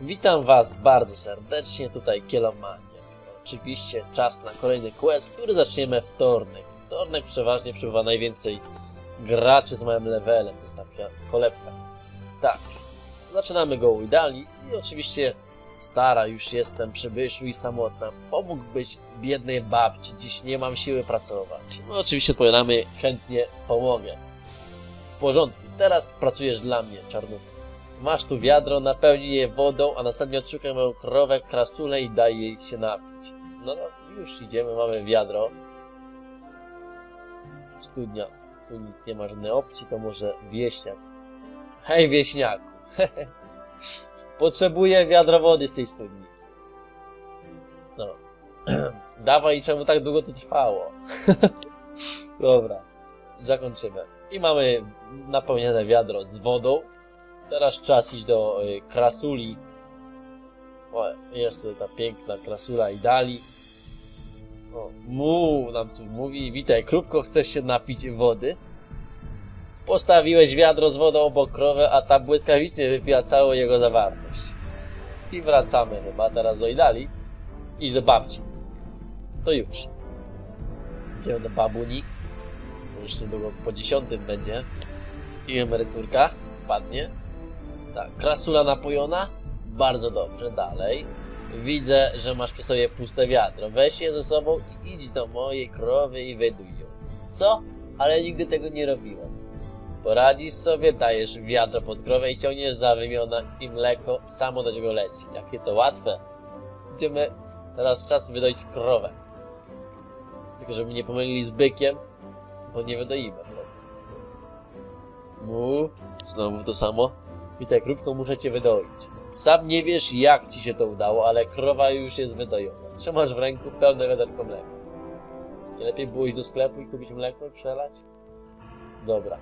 Witam Was bardzo serdecznie, tutaj Kielomania. Oczywiście czas na kolejny quest, który zaczniemy wtornek. Wtornek przeważnie przybywa najwięcej graczy z małym levelem, to jest taka kolebka. Tak, zaczynamy go u Idali i oczywiście stara już jestem, przybyszu i samotna. Pomógłbyś biednej babci, dziś nie mam siły pracować. No oczywiście odpowiadamy, chętnie pomogę. W porządku, teraz pracujesz dla mnie, czarnówka. Masz tu wiadro, napełnij je wodą, a następnie odszukaj moją krowę, krasulę i daj jej się napić. No, no już idziemy, mamy wiadro. Studnia. Tu nic nie ma, żadnej opcji, to może wieśniak. Hej, wieśniaku. Potrzebuję wiadro wody z tej studni. No. Dawaj, czemu tak długo to trwało? Dobra. Zakończymy. I mamy napełnione wiadro z wodą. Teraz czas iść do y, krasuli. O, jest tutaj ta piękna krasula i dali. O, mu nam tu mówi, witaj krówko, chcesz się napić wody? Postawiłeś wiadro z wodą obok krowy, a ta błyskawicznie wypiła całą jego zawartość. I wracamy chyba teraz do Idali. Idź do babci. To już. Idziemy do babuni. Już niedługo po dziesiątym będzie. I emeryturka padnie. Tak, krasula napojona? Bardzo dobrze, dalej. Widzę, że masz przy sobie puste wiadro. Weź je ze sobą i idź do mojej krowy i wyduj ją. Co? Ale nigdy tego nie robiłem. Poradzisz sobie, dajesz wiadro pod krowę i ciągniesz za wymiona i mleko samo do niego leci. Jakie to łatwe. Idziemy teraz czas wydoić krowę. Tylko żeby nie pomylili z bykiem, bo nie wydoimy wtedy. Mu, znowu to samo. Witaj, krówko, muszę cię wydoić. Sam nie wiesz, jak ci się to udało, ale krowa już jest wydojona. Trzymasz w ręku pełne wiaderko mleka. Nie lepiej było iść do sklepu i kupić mleko i przelać? Dobra.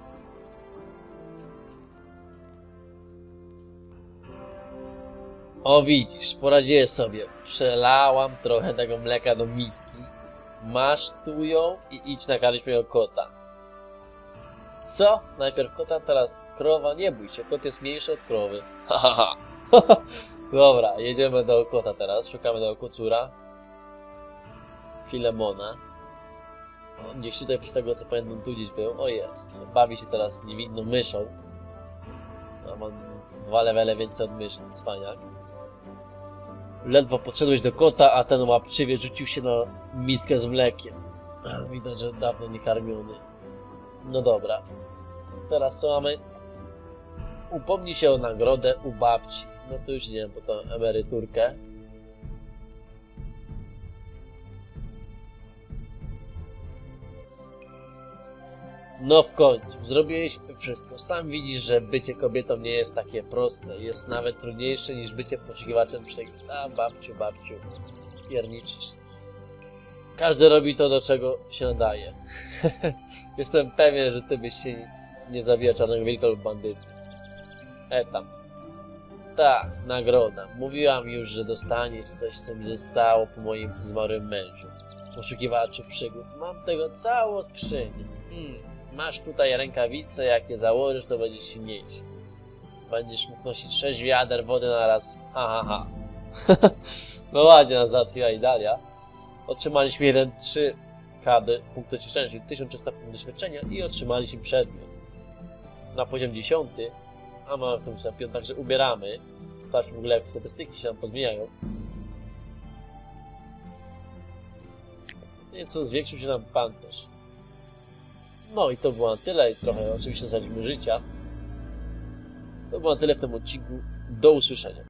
O widzisz, poradziłem sobie. Przelałam trochę tego mleka do miski. Masz tu ją i idź nakarmić mojego kota. Co? Najpierw kota, teraz krowa. Nie bój się, kot jest mniejszy od krowy. Dobra, jedziemy do kota teraz. Szukamy tego kocura. Filemona. On gdzieś tutaj, przez tego co pamiętam, tu gdzieś był. O jest. Bawi się teraz niewinną myszą. A mam dwa levele więcej od myszy, cwaniak. Ledwo podszedłeś do kota, a ten łapczywie rzucił się na miskę z mlekiem. Widać, że dawno nie karmiony. No dobra. Teraz co mamy? Upomnij się o nagrodę u babci. No to już idziemy po tą emeryturkę. No w końcu, zrobiłeś wszystko. Sam widzisz, że bycie kobietą nie jest takie proste. Jest nawet trudniejsze niż bycie poszukiwaczem przygód. A babciu, babciu, pierniczysz. Każdy robi to, do czego się nadaje. Jestem pewien, że ty byś się nie zabija czarnego wilka lub bandyty. E tam. Tak, nagroda. Mówiłam już, że dostaniesz coś, co mi zostało po moim zmarłym mężu. Poszukiwaczu przygód. Mam tego całą skrzynię. Hmm. Masz tutaj rękawice, jak je założysz, to będziesz silniejszy. Będziesz mógł nosić 6 wiader wody na raz. Ha, ha, ha. no ładnie nas załatwiła Idalia. Otrzymaliśmy 1-3 kady punktu doświadczenia, czyli 1300 punktów doświadczenia i otrzymaliśmy przedmiot. Na poziom 10, a mamy w tym czempion, także ubieramy. Sprawdźmy w ogóle jak statystyki się nam pozmieniają. Nieco zwiększył się nam pancerz. No i to było na tyle trochę oczywiście zaliśmy życia. To było na tyle w tym odcinku. Do usłyszenia.